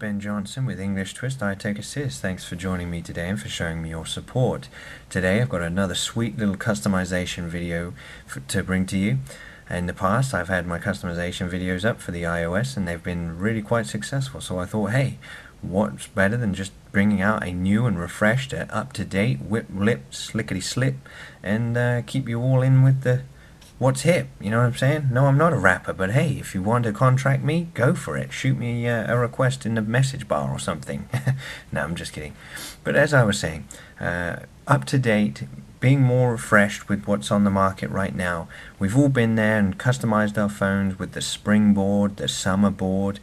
Ben Johnson with English Twist I Take Assist. Thanks for joining me today and for showing me your support. Today I've got another sweet little customization video for, to bring to you. In the past I've had my customization videos up for the iOS and they've been really quite successful so I thought hey what's better than just bringing out a new and refreshed uh, up-to-date whip lip slickety slip and uh, keep you all in with the what's hip, you know what I'm saying? No, I'm not a rapper, but hey, if you want to contract me, go for it. Shoot me uh, a request in the message bar or something. no, I'm just kidding. But as I was saying, uh, up to date, being more refreshed with what's on the market right now. We've all been there and customized our phones with the spring board, the summer board,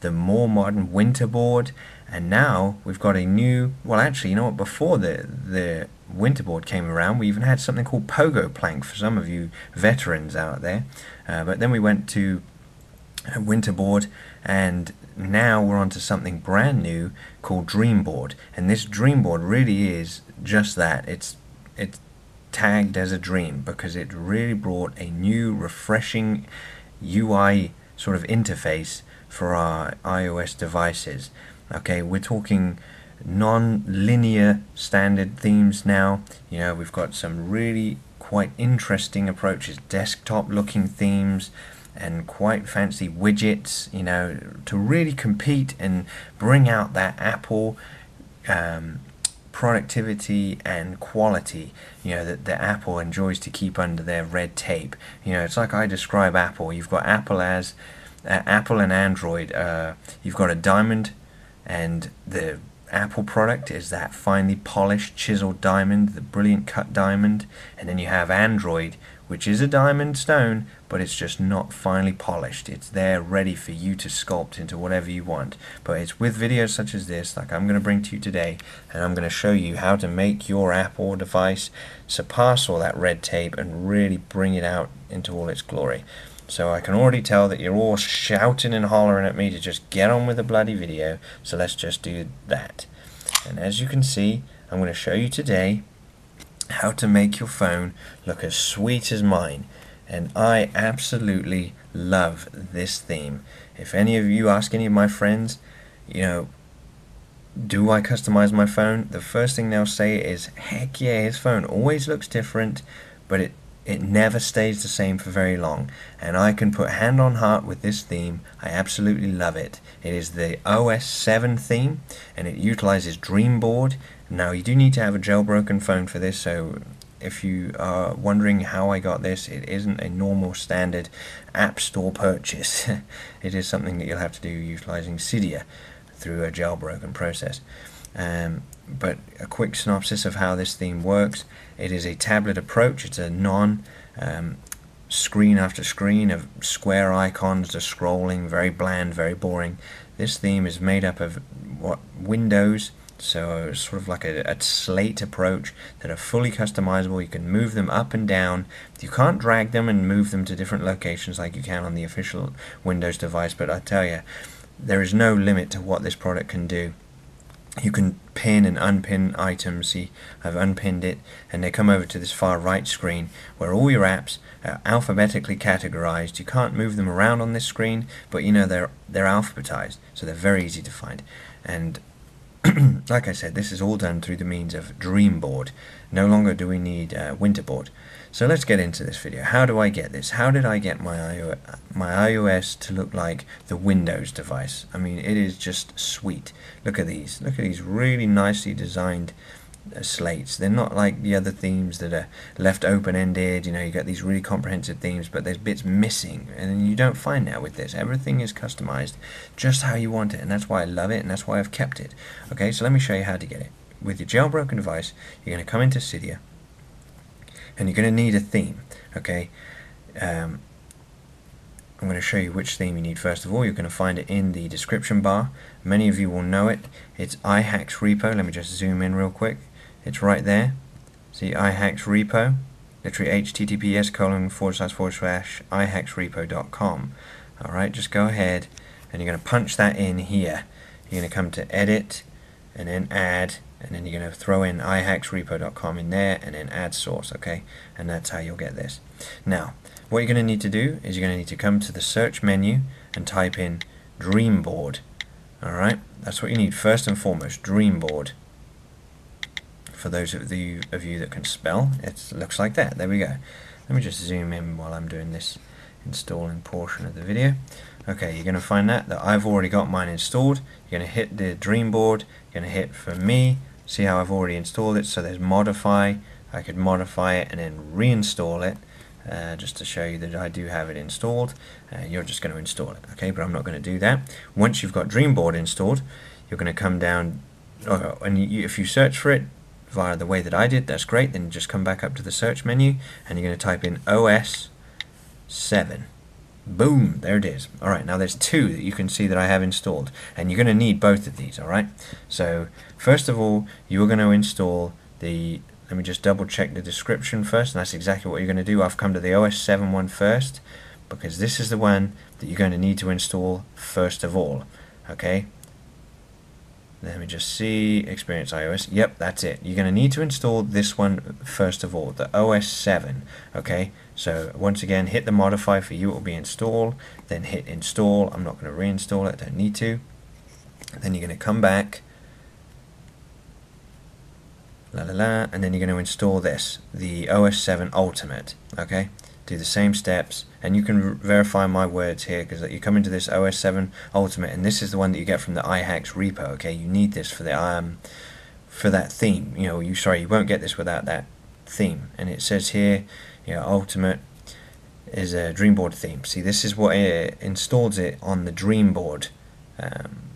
the more modern winter board, and now we've got a new, well actually, you know what, before the, the Winterboard came around, we even had something called Pogo Plank for some of you veterans out there. Uh, but then we went to Winterboard, and now we're on to something brand new called Dreamboard. And this Dreamboard really is just that. It's it's tagged as a dream because it really brought a new, refreshing UI sort of interface for our iOS devices. Okay, we're talking non-linear standard themes now. You know, we've got some really quite interesting approaches, desktop looking themes and quite fancy widgets, you know, to really compete and bring out that Apple um, productivity and quality, you know, that, that Apple enjoys to keep under their red tape. You know, it's like I describe Apple. You've got Apple as uh, Apple and Android. Uh, you've got a diamond and the Apple product is that finely polished, chiseled diamond, the brilliant cut diamond, and then you have Android, which is a diamond stone, but it's just not finely polished. It's there ready for you to sculpt into whatever you want. But it's with videos such as this, like I'm going to bring to you today, and I'm going to show you how to make your app or device surpass all that red tape and really bring it out into all its glory. So I can already tell that you're all shouting and hollering at me to just get on with the bloody video. So let's just do that. And as you can see, I'm going to show you today how to make your phone look as sweet as mine. And I absolutely love this theme. If any of you ask any of my friends, you know, do I customize my phone? The first thing they'll say is, heck yeah, his phone always looks different, but it it never stays the same for very long, and I can put hand on heart with this theme. I absolutely love it. It is the OS 7 theme, and it utilizes Dreamboard. Now, you do need to have a jailbroken phone for this, so if you are wondering how I got this, it isn't a normal standard App Store purchase. it is something that you'll have to do utilizing Cydia through a jailbroken process. Um, but a quick synopsis of how this theme works. It is a tablet approach. It's a non um, screen after screen of square icons just scrolling, very bland, very boring. This theme is made up of what windows, so sort of like a, a, slate approach that are fully customizable. You can move them up and down. You can't drag them and move them to different locations like you can on the official Windows device, but I tell you, there is no limit to what this product can do you can pin and unpin items. See, I've unpinned it, and they come over to this far right screen where all your apps are alphabetically categorized. You can't move them around on this screen, but you know they're they're alphabetized, so they're very easy to find. And like I said, this is all done through the means of Dreamboard. No longer do we need uh, Winterboard. So let's get into this video. How do I get this? How did I get my iOS, my iOS to look like the Windows device? I mean, it is just sweet. Look at these. Look at these really nicely designed uh, slates. They're not like the other themes that are left open-ended. You know, you got these really comprehensive themes, but there's bits missing, and you don't find that with this. Everything is customized just how you want it, and that's why I love it, and that's why I've kept it. Okay, so let me show you how to get it. With your jailbroken device, you're going to come into Cydia and you're going to need a theme okay? Um, I'm going to show you which theme you need. First of all you're going to find it in the description bar. Many of you will know it. It's iHacks repo. Let me just zoom in real quick. It's right there. See iHacks repo? Literally https colon forward slash forward slash ihacksrepo.com alright just go ahead and you're going to punch that in here. You're going to come to edit and then add and then you're going to throw in ihacksrepo.com in there and then add source okay and that's how you'll get this now what you're going to need to do is you're going to need to come to the search menu and type in Dreamboard Alright, that's what you need first and foremost, Dreamboard. For those of you, of you that can spell, it looks like that. There we go. Let me just zoom in while I'm doing this installing portion of the video. Okay, you're going to find that, that I've already got mine installed. You're going to hit the Dreamboard, you're going to hit for me, see how I've already installed it, so there's modify, I could modify it and then reinstall it uh, just to show you that I do have it installed. Uh, you're just going to install it, okay? But I'm not going to do that. Once you've got Dreamboard installed, you're going to come down, uh, and you, if you search for it via the way that I did, that's great. Then just come back up to the search menu, and you're going to type in OS 7. Boom, there it is. Alright, now there's two that you can see that I have installed, and you're going to need both of these, alright? So, first of all, you're going to install the let me just double check the description first, and that's exactly what you're going to do. I've come to the OS 7 one first, because this is the one that you're going to need to install first of all. Okay? Let me just see, Experience iOS. Yep, that's it. You're going to need to install this one first of all, the OS 7. Okay, so once again, hit the modify for you, it will be install. Then hit install. I'm not going to reinstall it, don't need to. Then you're going to come back la la la, and then you're going to install this, the OS 7 Ultimate, okay? Do the same steps, and you can verify my words here, because you come into this OS 7 Ultimate, and this is the one that you get from the iHacks repo, okay? You need this for the um for that theme, you know, you sorry, you won't get this without that theme, and it says here, you know, Ultimate is a Dreamboard theme. See, this is what it installs it on the Dreamboard um,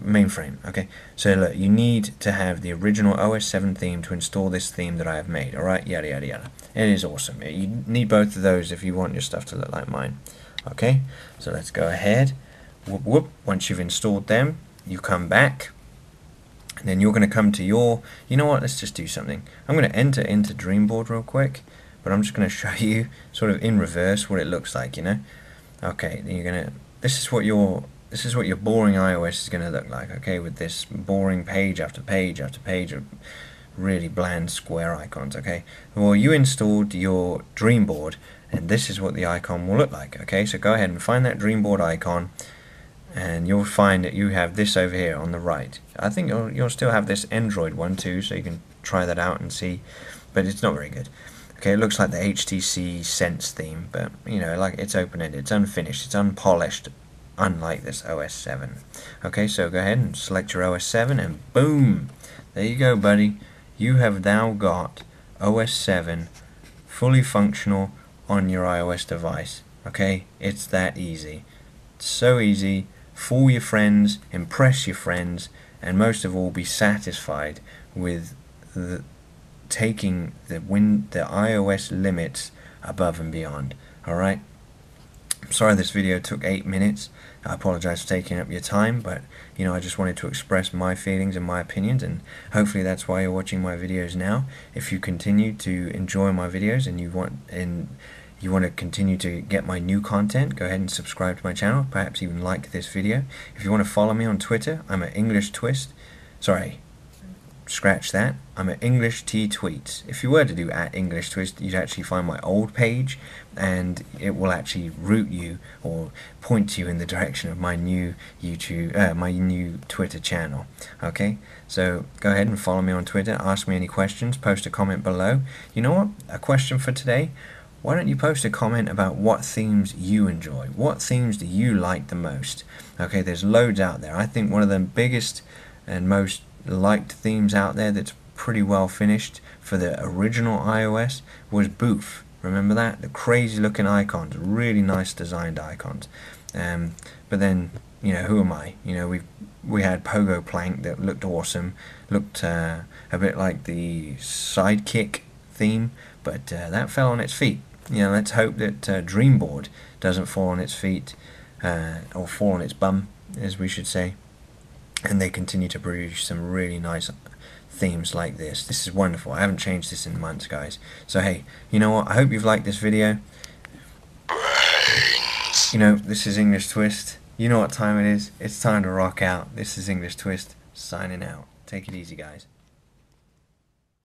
mainframe okay so look you need to have the original OS 7 theme to install this theme that I have made alright yada yada yada it is awesome. You need both of those if you want your stuff to look like mine. Okay? So let's go ahead. Whoop whoop. Once you've installed them you come back. And then you're going to come to your you know what? Let's just do something. I'm going to enter into Dreamboard real quick but I'm just going to show you sort of in reverse what it looks like you know? Okay then you're going to this is what your this is what your boring iOS is going to look like, okay, with this boring page after page after page of really bland square icons, okay. Well, you installed your Dreamboard, and this is what the icon will look like, okay. So go ahead and find that Dreamboard icon, and you'll find that you have this over here on the right. I think you'll, you'll still have this Android one too, so you can try that out and see, but it's not very good. Okay, it looks like the HTC Sense theme, but you know, like it's open-ended, it's unfinished, it's unpolished, unlike this OS 7. Okay, so go ahead and select your OS 7 and boom! There you go, buddy. You have now got OS 7 fully functional on your iOS device. Okay, it's that easy. It's so easy. Fool your friends, impress your friends, and most of all, be satisfied with the, taking the win the iOS limits above and beyond. All right. Sorry this video took 8 minutes. I apologize for taking up your time, but you know I just wanted to express my feelings and my opinions and hopefully that's why you're watching my videos now. If you continue to enjoy my videos and you want and you want to continue to get my new content, go ahead and subscribe to my channel, perhaps even like this video. If you want to follow me on Twitter, I'm at English Twist. Sorry, scratch that. I'm at English T Tweets. If you were to do at English Twist, you'd actually find my old page, and it will actually route you or point you in the direction of my new YouTube, uh, my new Twitter channel. Okay, so go ahead and follow me on Twitter. Ask me any questions. Post a comment below. You know what? A question for today. Why don't you post a comment about what themes you enjoy? What themes do you like the most? Okay, there's loads out there. I think one of the biggest and most liked themes out there that's pretty well finished for the original iOS was Booth. Remember that? The crazy looking icons, really nice designed icons. Um, but then, you know, who am I? You know, we we had Pogo Plank that looked awesome, looked uh, a bit like the Sidekick theme, but uh, that fell on its feet. You know, let's hope that uh, Dreamboard doesn't fall on its feet, uh, or fall on its bum, as we should say and they continue to produce some really nice themes like this. This is wonderful. I haven't changed this in months, guys. So hey, you know what? I hope you've liked this video. You know, this is English Twist. You know what time it is. It's time to rock out. This is English Twist signing out. Take it easy, guys.